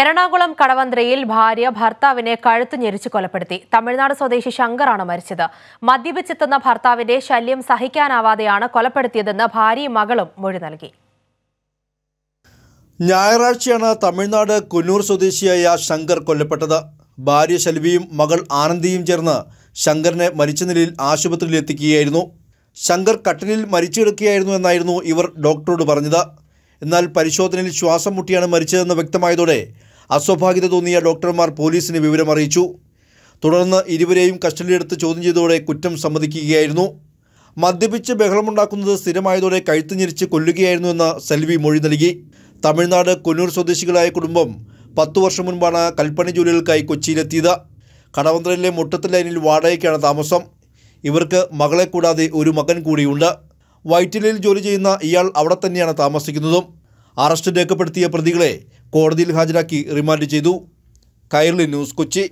എറണാകുളം കടവന്ത്രയിൽ ഭാര്യ ഭർത്താവിനെ കഴുത്ത് ഞെരിച്ച് കൊലപ്പെടുത്തി. തമിഴ്നാട് സ്വദേശി ശങ്കറാണ് മരിച്ചത്. മദ്യപിച്ചെത്തുന്ന ഭർത്താവിന്റെ ശല്യം സഹിക്കാനാവാതെയാണ് കൊലപ്പെടുത്തിയതെന്ന് ഭാര്യയും മകളും മൊഴി നൽകി. ഞായറാഴ്ചയാണ് തമിഴ്നാട് കുന്നൂർ സ്വദേശിയായ ശങ്കർ കൊല്ലപ്പെട്ടത്. ഭാര്യ ശൽവിയും മകൾ ആനന്ദിയും ചേർന്ന് ശങ്കറിനെ മരിച്ച നിലയിൽ ആശുപത്രിയിൽ എത്തിക്കുകയായിരുന്നു. ശങ്കർ കട്ടിലിൽ മരിച്ചു കിടക്കുകയായിരുന്നു എന്നായിരുന്നു ഇവർ ഡോക്ടറോട് പറഞ്ഞത്. എന്നാൽ പരിശോധനയിൽ ശ്വാസം മുട്ടിയാണ് മരിച്ചതെന്ന് വ്യക്തമായതോടെ അസ്വാഭാവികത തോന്നിയ ഡോക്ടർമാർ പോലീസിന് വിവരമറിയിച്ചു തുടർന്ന് ഇരുവരെയും കസ്റ്റഡിയിലെടുത്ത് ചോദ്യം ചെയ്തതോടെ കുറ്റം സമ്മതിക്കുകയായിരുന്നു. മദ്യപിച്ച് ബഹളമുണ്ടാക്കുന്നത് സ്ഥിരമായതോടെ കഴുത്ത് ഞെരിച്ച് കൊല്ലുകയായിരുന്നുവെന്ന് സെൽവി മൊഴി നൽകി. തമിഴ്നാട് കൊന്നൂർ സ്വദേശികളായ കുടുംബം പത്തു വർഷം മുൻപാണ് കൽപ്പണി ജോലികൾക്കായി കൊച്ചിയിലെത്തിയത്. കടവന്ത്രയിലെ മുട്ടത്ത് ലൈനിൽ വാടകയ്ക്കാണ് താമസം. ഇവർക്ക് മകളെ കൂടാതെ ഒരു മകൻ കൂടിയുണ്ട്. വൈറ്റിലയിൽ ജോലി ചെയ്യുന്ന ഇയാൾ അവിടെ തന്നെയാണ് താമസിക്കുന്നതും. അറസ്റ്റ് രേഖപ്പെടുത്തിയ പ്രതികളെ കോടതിയിൽ ഹാജരാക്കി റിമാൻഡ് ചെയ്തു. കൈരളി ന്യൂസ് കൊച്ചി.